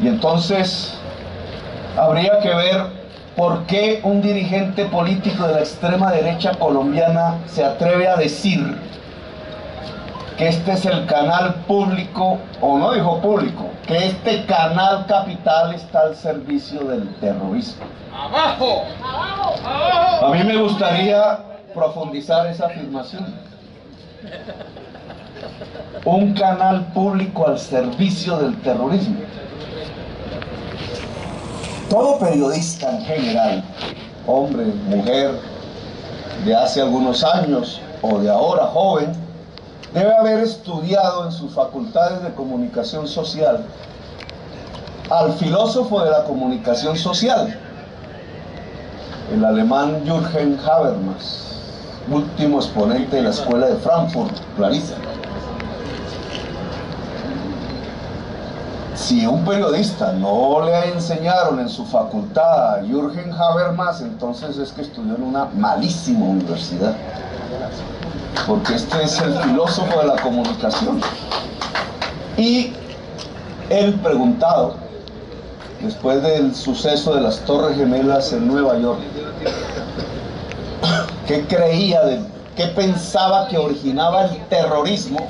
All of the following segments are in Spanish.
Y entonces habría que ver por qué un dirigente político de la extrema derecha colombiana se atreve a decir que este es el canal público, o no dijo público, que este canal capital está al servicio del terrorismo. ¡Abajo! ¡Abajo! A mí me gustaría profundizar esa afirmación. Un canal público al servicio del terrorismo. Todo periodista en general, hombre, mujer, de hace algunos años o de ahora joven, debe haber estudiado en sus facultades de comunicación social al filósofo de la comunicación social, el alemán Jürgen Habermas, último exponente de la escuela de Frankfurt, Clarissa. Si un periodista no le enseñaron en su facultad a Jürgen Habermas, entonces es que estudió en una malísima universidad. Porque este es el filósofo de la comunicación. Y él preguntado, después del suceso de las Torres Gemelas en Nueva York, qué creía, de, qué pensaba que originaba el terrorismo,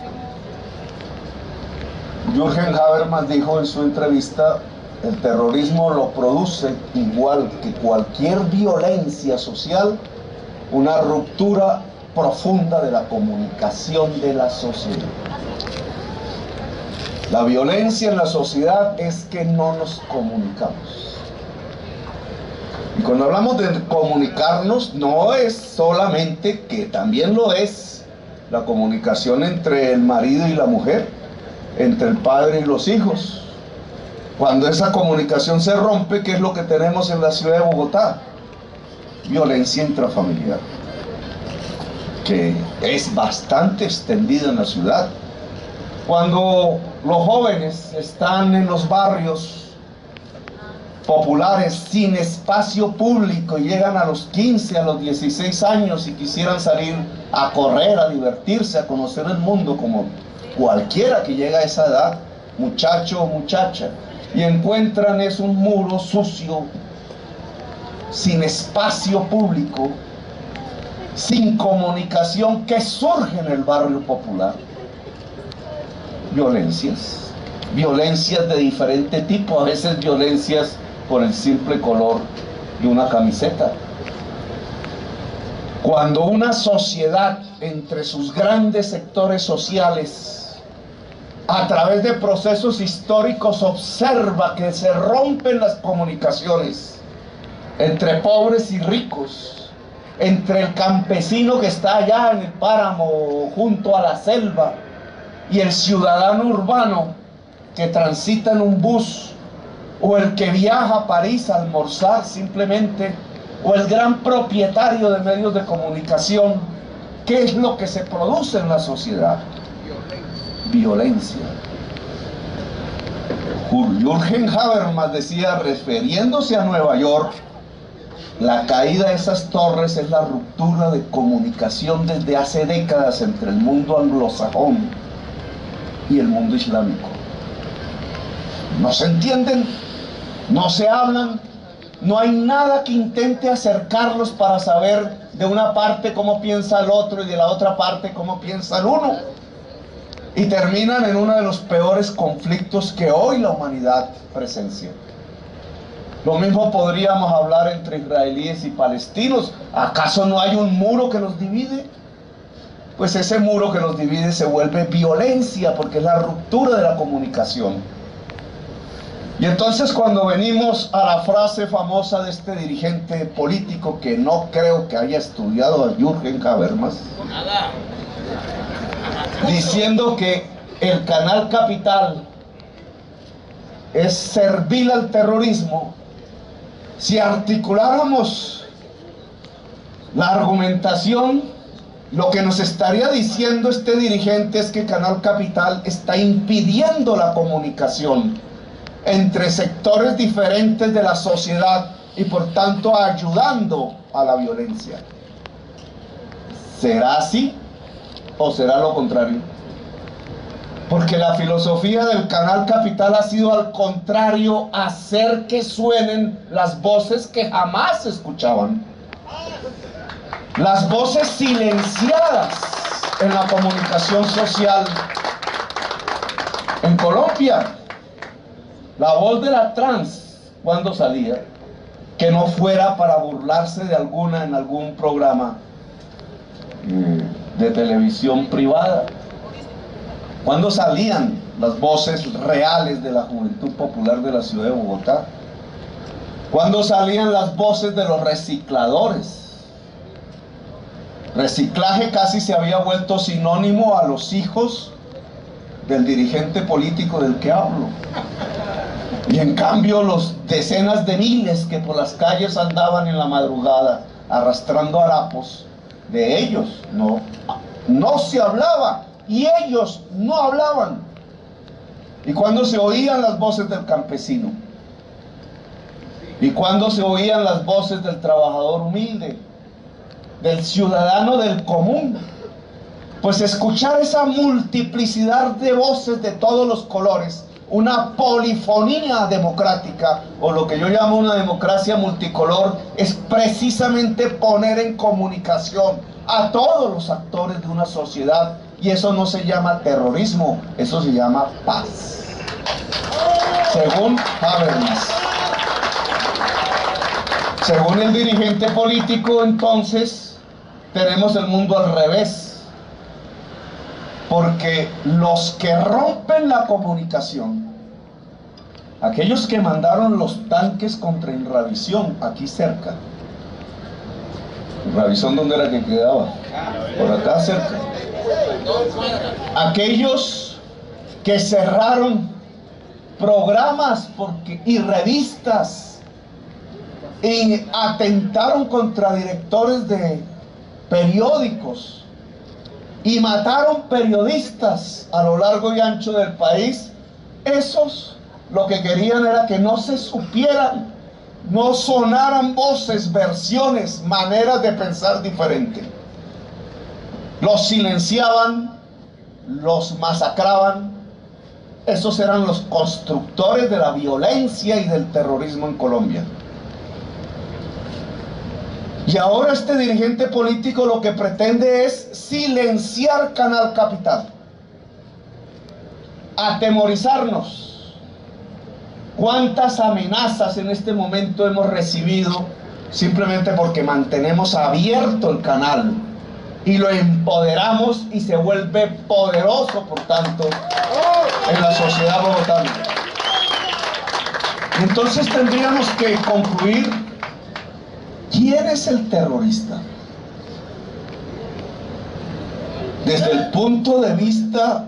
Jürgen Habermas dijo en su entrevista, el terrorismo lo produce igual que cualquier violencia social, una ruptura profunda de la comunicación de la sociedad. La violencia en la sociedad es que no nos comunicamos. Y cuando hablamos de comunicarnos, no es solamente, que también lo es, la comunicación entre el marido y la mujer, entre el padre y los hijos. Cuando esa comunicación se rompe, ¿qué es lo que tenemos en la ciudad de Bogotá? Violencia intrafamiliar, que es bastante extendida en la ciudad. Cuando los jóvenes están en los barrios populares sin espacio público y llegan a los 15, a los 16 años y quisieran salir a correr, a divertirse, a conocer el mundo como cualquiera que llega a esa edad, muchacho o muchacha, y encuentran es un muro sucio, sin espacio público, sin comunicación que surge en el barrio popular. Violencias, violencias de diferente tipo, a veces violencias por el simple color de una camiseta. Cuando una sociedad entre sus grandes sectores sociales, a través de procesos históricos, observa que se rompen las comunicaciones entre pobres y ricos, entre el campesino que está allá en el páramo junto a la selva y el ciudadano urbano que transita en un bus o el que viaja a París a almorzar simplemente o el gran propietario de medios de comunicación, ¿qué es lo que se produce en la sociedad? Violencia. Jürgen Habermas decía, refiriéndose a Nueva York, la caída de esas torres es la ruptura de comunicación desde hace décadas entre el mundo anglosajón y el mundo islámico. No se entienden, no se hablan, no hay nada que intente acercarlos para saber de una parte cómo piensa el otro y de la otra parte cómo piensa el uno. Y terminan en uno de los peores conflictos que hoy la humanidad presencia. Lo mismo podríamos hablar entre israelíes y palestinos. ¿Acaso no hay un muro que nos divide? Pues ese muro que nos divide se vuelve violencia porque es la ruptura de la comunicación. Y entonces cuando venimos a la frase famosa de este dirigente político que no creo que haya estudiado a Jürgen Habermas, diciendo que el canal capital es servir al terrorismo, si articuláramos la argumentación, lo que nos estaría diciendo este dirigente es que Canal Capital está impidiendo la comunicación entre sectores diferentes de la sociedad y por tanto ayudando a la violencia. ¿Será así o será lo contrario? Porque la filosofía del canal Capital ha sido al contrario, hacer que suenen las voces que jamás se escuchaban. Las voces silenciadas en la comunicación social en Colombia. La voz de la trans, cuando salía, que no fuera para burlarse de alguna en algún programa mm, de televisión privada. Cuando salían las voces reales de la juventud popular de la ciudad de Bogotá. Cuando salían las voces de los recicladores. Reciclaje casi se había vuelto sinónimo a los hijos del dirigente político del que hablo. Y en cambio los decenas de miles que por las calles andaban en la madrugada arrastrando harapos, de ellos no, no se hablaba y ellos no hablaban. Y cuando se oían las voces del campesino, y cuando se oían las voces del trabajador humilde, del ciudadano del común, pues escuchar esa multiplicidad de voces de todos los colores, una polifonía democrática, o lo que yo llamo una democracia multicolor, es precisamente poner en comunicación a todos los actores de una sociedad. Y eso no se llama terrorismo, eso se llama paz. Según Habermas. Según el dirigente político, entonces, tenemos el mundo al revés porque los que rompen la comunicación, aquellos que mandaron los tanques contra Inravisión aquí cerca, Inravisión dónde era que quedaba, por acá cerca, aquellos que cerraron programas porque, y revistas y atentaron contra directores de periódicos y mataron periodistas a lo largo y ancho del país, esos lo que querían era que no se supieran, no sonaran voces, versiones, maneras de pensar diferente. Los silenciaban, los masacraban. Esos eran los constructores de la violencia y del terrorismo en Colombia. Y ahora este dirigente político lo que pretende es silenciar Canal Capital, atemorizarnos. ¿Cuántas amenazas en este momento hemos recibido simplemente porque mantenemos abierto el canal y lo empoderamos y se vuelve poderoso, por tanto, en la sociedad bogotana? Entonces tendríamos que concluir ¿Quién es el terrorista? Desde el punto de vista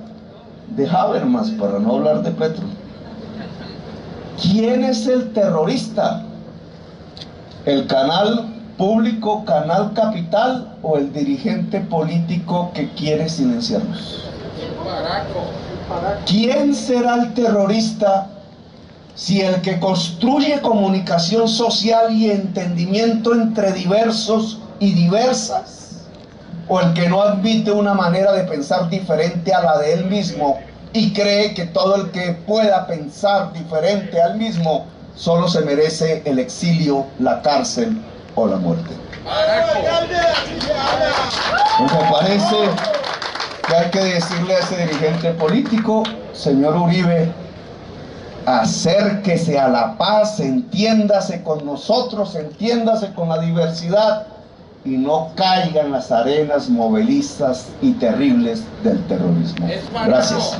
de Habermas, para no hablar de Petro. ¿Quién es el terrorista? ¿El canal público, canal capital o el dirigente político que quiere silenciarnos? ¿Quién será el terrorista si el que construye comunicación social y entendimiento entre diversos y diversas, o el que no admite una manera de pensar diferente a la de él mismo y cree que todo el que pueda pensar diferente al mismo solo se merece el exilio, la cárcel o la muerte. Me parece que hay que decirle a ese dirigente político, señor Uribe, acérquese a la paz, entiéndase con nosotros, entiéndase con la diversidad y no caiga en las arenas movilizas y terribles del terrorismo. Gracias.